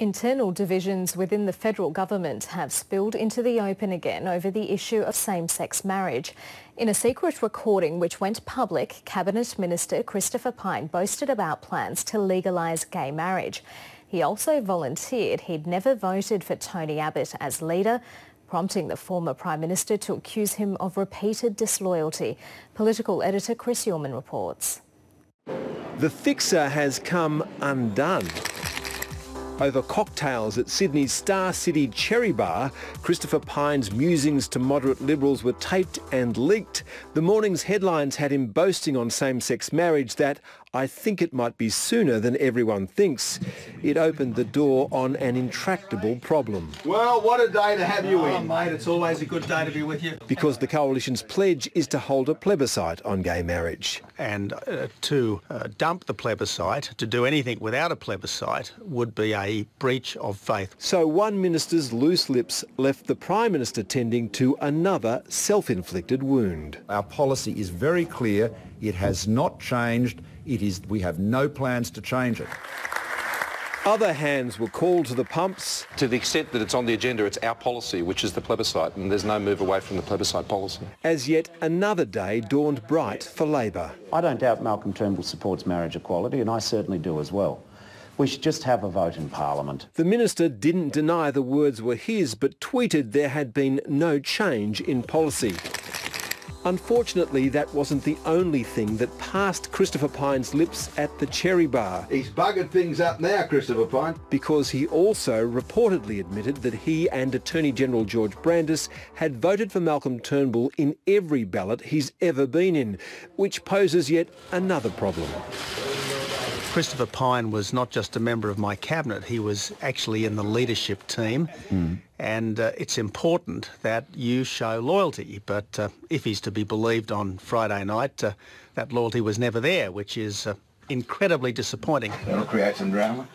Internal divisions within the federal government have spilled into the open again over the issue of same-sex marriage. In a secret recording which went public, Cabinet Minister Christopher Pyne boasted about plans to legalise gay marriage. He also volunteered he'd never voted for Tony Abbott as leader, prompting the former Prime Minister to accuse him of repeated disloyalty. Political editor Chris Uhlmann reports. The fixer has come undone. Over cocktails at Sydney's Star City Cherry Bar, Christopher Pyne's musings to moderate Liberals were taped and leaked. The morning's headlines had him boasting on same-sex marriage that I think it might be sooner than everyone thinks. It opened the door on an intractable problem. Well, what a day to have you in. oh, mate, it's always a good day to be with you. Because the Coalition's pledge is to hold a plebiscite on gay marriage. And uh, to uh, dump the plebiscite, to do anything without a plebiscite, would be a breach of faith. So one minister's loose lips left the Prime Minister tending to another self-inflicted wound. Our policy is very clear. It has not changed. It is, we have no plans to change it. Other hands were called to the pumps. To the extent that it's on the agenda, it's our policy, which is the plebiscite, and there's no move away from the plebiscite policy. As yet another day dawned bright for Labor. I don't doubt Malcolm Turnbull supports marriage equality, and I certainly do as well. We should just have a vote in Parliament. The minister didn't deny the words were his, but tweeted there had been no change in policy. Unfortunately, that wasn't the only thing that passed Christopher Pyne's lips at the Cherry Bar. He's buggered things up now, Christopher Pyne. Because he also reportedly admitted that he and Attorney General George Brandis had voted for Malcolm Turnbull in every ballot he's ever been in, which poses yet another problem. Christopher Pyne was not just a member of my cabinet, he was actually in the leadership team. Mm. And uh, it's important that you show loyalty. But uh, if he's to be believed on Friday night, uh, that loyalty was never there, which is uh, incredibly disappointing. That'll create some drama.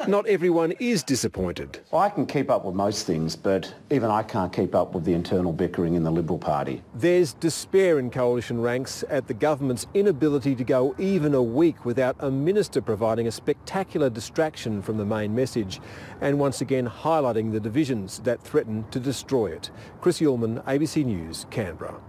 Not everyone is disappointed. Well, I can keep up with most things, but even I can't keep up with the internal bickering in the Liberal Party. There's despair in coalition ranks at the government's inability to go even a week without a minister providing a spectacular distraction from the main message and once again highlighting the divisions that threaten to destroy it. Chris Uhlmann, ABC News, Canberra.